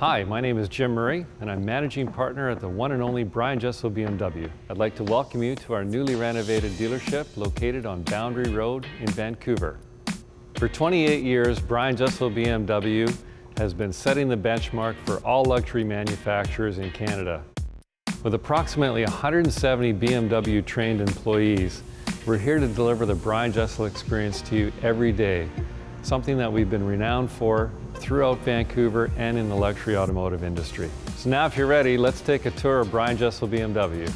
Hi, my name is Jim Murray, and I'm managing partner at the one and only Brian Jessel BMW. I'd like to welcome you to our newly renovated dealership located on Boundary Road in Vancouver. For 28 years, Brian Jessel BMW has been setting the benchmark for all luxury manufacturers in Canada. With approximately 170 BMW trained employees, we're here to deliver the Brian Jessel experience to you every day, something that we've been renowned for throughout Vancouver and in the luxury automotive industry. So now if you're ready, let's take a tour of Brian Jessel BMW.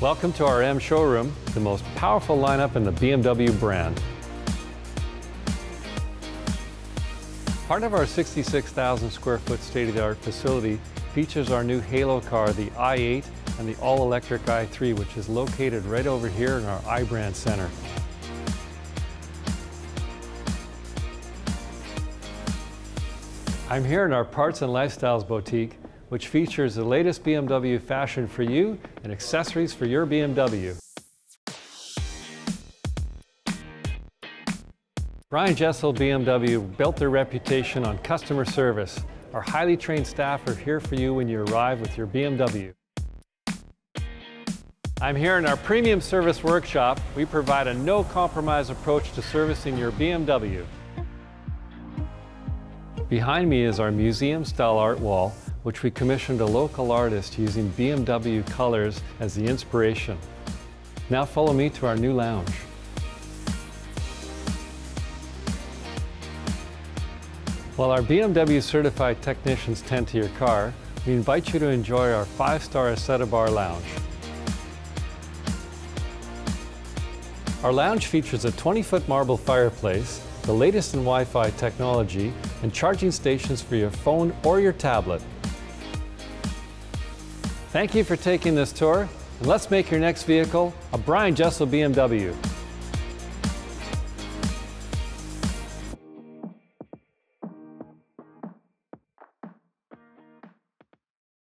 Welcome to our M showroom, the most powerful lineup in the BMW brand. Part of our 66,000 square foot state-of-the-art facility features our new Halo car, the i8 and the all-electric i3, which is located right over here in our iBrand Center. I'm here in our Parts and Lifestyles Boutique, which features the latest BMW fashion for you and accessories for your BMW. Brian Jessel BMW built their reputation on customer service. Our highly trained staff are here for you when you arrive with your BMW. I'm here in our premium service workshop. We provide a no-compromise approach to servicing your BMW. Behind me is our museum-style art wall, which we commissioned a local artist using BMW colors as the inspiration. Now follow me to our new lounge. While our BMW certified technicians tend to your car, we invite you to enjoy our five-star Assetto Bar lounge. Our lounge features a 20-foot marble fireplace, the latest in Wi-Fi technology, and charging stations for your phone or your tablet. Thank you for taking this tour, and let's make your next vehicle a Brian Jessel BMW.